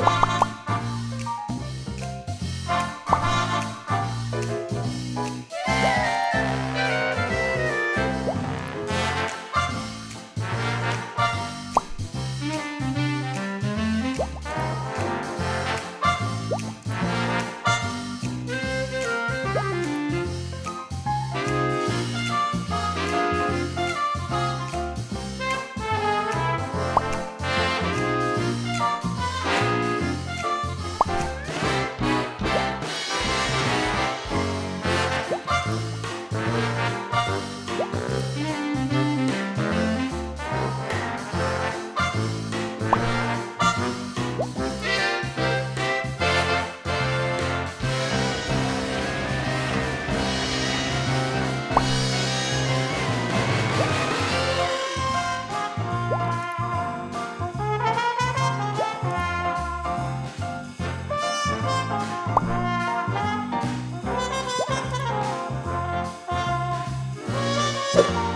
Bye. You